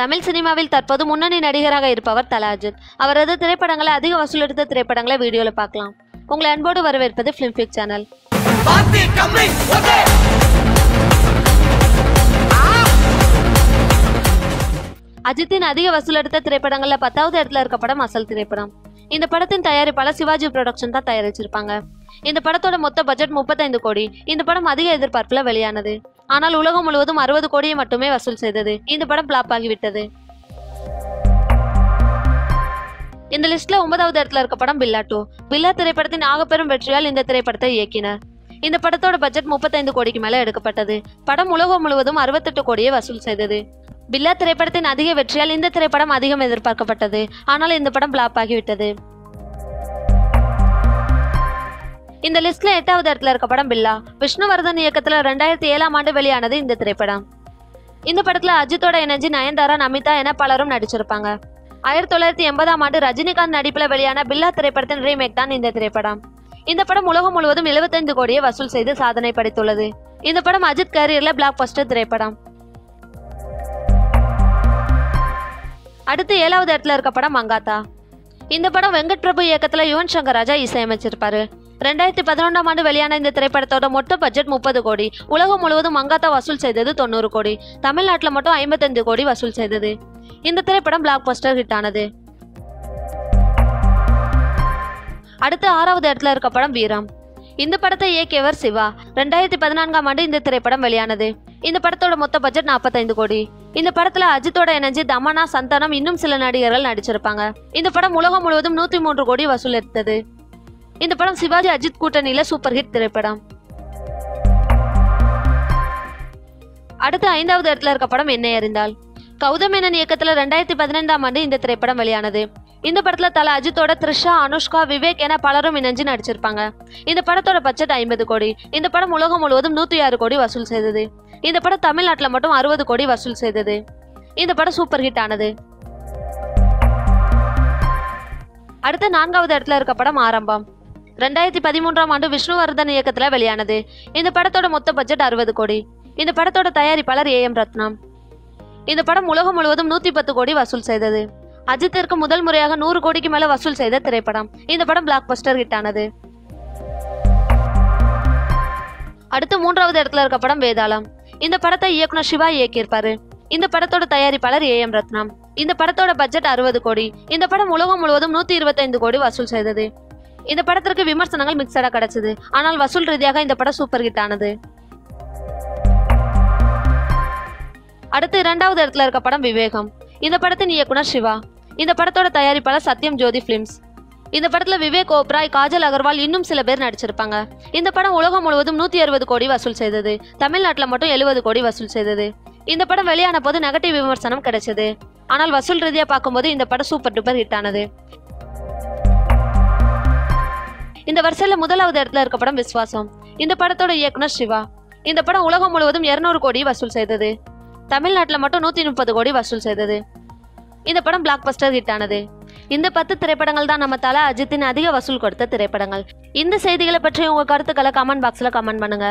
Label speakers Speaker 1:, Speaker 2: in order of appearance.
Speaker 1: தமிழ் சினிமாவில் தற்போது முன்னணி நடிகராக இருப்பவர் தல அஜித் அவரது திரைப்படங்களை அதிக வசூல் எடுத்த திரைப்படங்களை வீடியோல பார்க்கலாம். உங்களை அன்போடு வரவேற்பது சேனல்
Speaker 2: Party coming, okay.
Speaker 1: அஜித்தின் அதிக வசூல் எடுத்த திரைப்படங்கள்ல பத்தாவது இடத்துல இருக்க படம் அசல் திரைப்படம். இந்த படத்தின் தயாரிப்பாளர் சிவாஜி புரொடக்ஷன் தான் தயாரிச்சிருப்பாங்க. இந்த படத்தோட மொத்த பட்ஜெட் முப்பத்தைந்து கோடி. இந்த படம் அதிக எதிர்பார்ப்புல வெளியானது. ஆனால் உலகம் முழுவதும் அறுபது கோடியை மட்டுமே வசூல் செய்தது. இந்த படம் பிளாப் ஆகிவிட்டது. இந்த லிஸ்ட்ல ஒன்பதாவது இடத்துல இருக்க படம் பில்லா டூ பில்லா திரைப்படத்தின் ஆகப்பெரும் வெற்றியால் இந்த திரைப்படத்தை இயக்கினர். இந்த படத்தோட பட்ஜெட் முப்பத்தைந்து கோடிக்கு மேல எடுக்கப்பட்டது. படம் உலகம் முழுவதும் அறுபத்தெட்டு கோடியை வசூல் செய்தது. பில்லா திரைப்படத்தின் அதிக வெற்றியால் இந்த திரைப்படம் அதிகம் எதிர்பார்க்கப்பட்டது. ஆனால் இந்த படம் பிளாப் ஆகிவிட்டது. இந்த லிஸ்ட்ல எட்டாவது இடத்துல இருக்க படம் பில்லா. விஷ்ணுவர்தன் இயக்கத்துல ரெண்டாயிரத்தி ஏழாம் ஆண்டு வெளியானது இந்த திரைப்படம். இந்த படத்துல அஜித்தோட இணைஞ்சு நயன்தாரா நமிதா என பலரும் நடிச்சிருப்பாங்க. ஆயிரத்தி தொள்ளாயிரத்தி எண்பதாம் ஆண்டு ரஜினிகாந்த் நடிப்புல வெளியான பில்லா திரைப்படத்தின் ரீமேக் தான் இந்த திரைப்படம். இந்த படம் உலகம் முழுவதும் 75 கோடியை வசூல் செய்து சாதனை படைத்துள்ளது. இந்த படம் அஜித் கேரியர்ல பிளாக் பஸ்டர் திரைப்படம். அடுத்து ஏழாவது இடத்துல இருக்க படம் மங்காத்தா. இந்த படம் வெங்கட் பிரபு இயக்கத்தில் யுவன் சங்கர் ராஜா இசையமைச்சிருப்பாரு. ரெண்டாயிரத்தி பதினொன்றாம் ஆண்டு வெளியான இந்த திரைப்படத்தோட மொத்த பட்ஜெட் முப்பது கோடி. உலகம் முழுவதும் மங்காத்தா வசூல் செய்தது தொண்ணூறு கோடி. தமிழ்நாட்டில் மட்டும் ஐம்பத்தஞ்சு கோடி வசூல் செய்தது. இந்த திரைப்படம் பிளாக் பஸ்டர் ஹிட் ஆனது. அடுத்து ஆறாவது இடத்துல இருக்க படம் வீரம். இந்த படத்தை இயக்கியவர் சிவா. ரெண்டாயிரத்தி பதினான்காம் ஆண்டு இந்த திரைப்படம் வெளியானது. இந்த படத்தோட மொத்த பட்ஜெட் 45 கோடி. இந்த படத்துல அஜித்தோட இணைஞ்சு தமனா சந்தானம் இன்னும் சில நடிகர்கள் நடிச்சிருப்பாங்க. இந்த படம் உலகம் முழுவதும் நூத்தி மூன்று கோடி வசூல் எடுத்தது இந்த படம் சிவாஜி அஜித் கூட்டணியில சூப்பர் ஹிட் திரைப்படம். அடுத்து ஐந்தாவது இடத்துல இருக்க படம் என்னை அறிந்தால். கௌதமேனன் இயக்கத்துல ரெண்டாயிரத்தி பதினைந்தாம் ஆண்டு இந்த திரைப்படம் வெளியானது. இந்த படத்துல தல அஜித்தோட த்ரிஷா அனுஷ்கா விவேக் என பலரும் இணைஞ்சு நடிச்சிருப்பாங்க. இந்த படத்தோட பட்ஜெட் ஐம்பது கோடி. இந்த படம் உலகம் முழுவதும் நூத்தி ஆறு கோடி வசூல் செய்தது. இந்த படம் தமிழ்நாட்டில் மட்டும் அறுபது கோடி வசூல் செய்தது. இந்த படம் சூப்பர் ஹிட் ஆனது. அடுத்த நான்காவது இடத்துல இருக்க படம் ஆரம்பம். ரெண்டாயிரத்தி பதிமூன்றாம் ஆண்டு விஷ்ணுவர்தன் இயக்கத்துல வெளியானது. இந்த படத்தோட மொத்த பட்ஜெட் அறுபது கோடி. இந்த படத்தோட தயாரிப்பாளர் ஏ எம் ரத்னம். இந்த படம் உலகம் முழுவதும் நூத்தி பத்து கோடி வசூல் செய்தது. அஜித்திற்கு முதல் முறையாக நூறு கோடிக்கு மேல வசூல் செய்த திரைப்படம். இந்த படம் பிளாக் பஸ்டர் ஹிட் ஆனது. அடுத்து மூன்றாவது இடத்துல இருக்க படம் வேதாளம். இந்த படத்தை இயக்குனர் சிவா இயக்கியிருப்பாரு. இந்த படத்தோட தயாரிப்பாளர் ஏ எம் ரத்னம். இந்த படத்தோட பட்ஜெட் அறுபது கோடி. இந்த படம் உலகம் முழுவதும் நூத்தி இருபத்தைந்து கோடி வசூல் செய்தது. இந்த படத்திற்கு விமர்சனங்கள் மிக்சடா கிடைச்சது. ஆனால் வசூல் ரீதியாக இந்த படம் சூப்பர் ஹிட் ஆனது. அடுத்து இரண்டாவது இடத்துல இருக்க படம் விவேகம். இந்த படத்தின் இயக்குனர் சிவா. இந்த படத்தோட தயாரிப்பாளர் சத்யம் ஜோதி ஃபிலிம்ஸ் இந்த படத்துல விவேக் ஓப்ராய் காஜல் அகர்வால் இன்னும் சில பேர் நடிச்சிருப்பாங்க. இந்த படம் உலகம் முழுவதும் நூத்தி அறுபது கோடி வசூல் செய்தது. தமிழ்நாட்டில் மட்டும் எழுபது கோடி வசூல் செய்தது. இந்த படம் வெளியான போது நெகட்டிவ் விமர்சனம் கிடைச்சது. ஆனால் வசூல் ரீதியா பார்க்கும்போது இந்த படம் சூப்பர் டூப்பர் ஹிட் ஆனது. இந்த வரிசையில முதலாவது இடத்துல இருக்க படம் விஸ்வாசம். இந்த படத்தோட இயக்குனர் சிவா. இந்த படம் உலகம் முழுவதும் 200 கோடி வசூல் செய்தது. தமிழ்நாட்டில் மட்டும் நூத்தி முப்பது கோடி வசூல் செய்தது. இந்த படம் பிளாக் பஸ்டர் ஹிட் ஆனது. இந்த பத்து திரைப்படங்கள் தான் நம்ம தலை அஜித்தின் அதிக வசூல் கொடுத்த திரைப்படங்கள். இந்த செய்திகளை பற்றி உங்க கருத்துக்களை கமெண்ட் பாக்ஸ்ல கமெண்ட் பண்ணுங்க.